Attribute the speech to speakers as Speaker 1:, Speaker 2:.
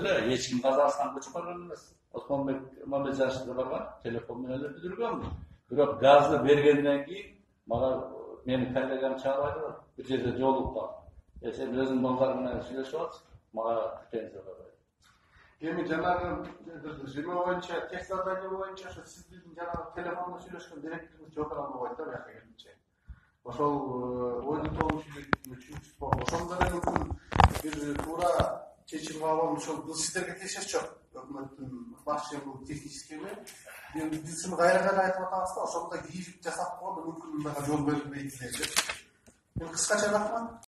Speaker 1: эле эч ким казакстанга көчүп барган эмес осмонбек мамеджановичке барган телефон менен эле билдиргенмин бирок газды бергенден кийин мага менин коллегам чыгып айтып бир жерде жолугуп калды сен өзүң балдарың менен сүйлөшүп атсың мага претензия бар
Speaker 2: эми жанагы реме боюнча текст задание боюнча ошо сиз биздин жанагы телефондо сүйлөшкөн директоруңуз жооп албай койт да бияка келгенче ошол түшүнүксүз болду ошондо эле кабыл алып ошол бул сиздерге тиешеси жок. Өкмөттүн башчы бул технический эми биз ушуну кайра кайра айтып атабыз да ошондой кийип жасап койгондо мүмкүн мындайга жол берилбейт эле депчи эми кыскача рахмат